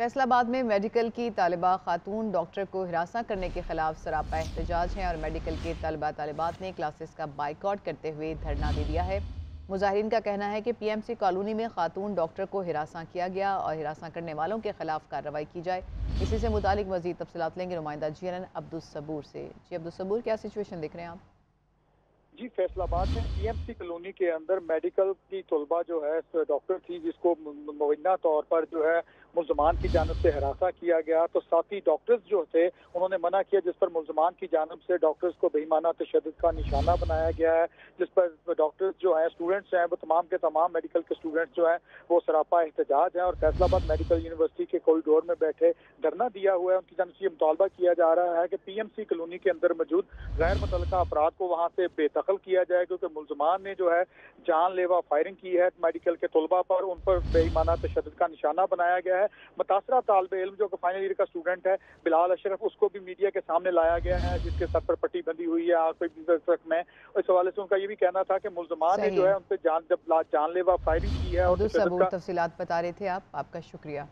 फैसलाबाद में मेडिकल की तालिबा खातून डॉक्टर को हिरासा करने के खिलाफ सरापा एहतजाज हैं और मेडिकल के तलबा तालिबात ने क्लासेस का बाइकआउट करते हुए धरना दे दिया है। मुजाहरीन का कहना है कि पीएमसी कॉलोनी में खातून डॉक्टर को हिरासा किया गया और हिरासा करने वालों के खिलाफ कार्रवाई की जाए। इसी से मुतालिक मजीद तफसलत लेंगे नुमाइंदा जी एन अब्दुल सबूर से। जी अब्दुल सबूर, क्या सिचुएशन देख रहे हैं आप? जी, फैसलाबाद में पीएमसी कॉलोनी के अंदर मेडिकल की तलबा जो है डॉक्टर थी, जिसको मुबैना तौर पर जो है मुलजमान की जानब से हरासा किया गया। तो साथ ही डॉक्टर्स जो थे, उन्होंने मना किया, जिस पर मुलजमान की जानब से डॉक्टर्स को बेईमाना तशद का निशाना बनाया गया है, जिस पर डॉक्टर्स जो हैं स्टूडेंट्स हैं, वो तमाम के तमाम मेडिकल के स्टूडेंट्स जो हैं, वो सरापा एहतजाज हैं और फैसलाबाद मेडिकल यूनिवर्सिटी के कॉरिडोर में बैठे, धरना दिया हुआ है। उनकी जानब से ये मुतालबा किया जा रहा है कि पी एम सी कलोनी के अंदर मौजूद गैर मुतल अपराध को वहाँ से बेदखल किया जाए, क्योंकि मुलजमान ने जो है, जानलेवा फायरिंग की है मेडिकल के तलबा पर। उन पर बेईमाना तशद का निशाना बनाया गया है। मुतासरा तालब इलम जो फाइनल ईयर का स्टूडेंट है बिलाल अशरफ उसको भी मीडिया के सामने लाया गया है जिसके सर पर पट्टी बंदी हुई है आखिरी तक में। इस हवाले से उनका ये भी कहना था कि मुलजमान ने जो है। उनसे पर जान जानलेवा फायरिंग की है और तफसीत बता रहे थे आप। आपका शुक्रिया।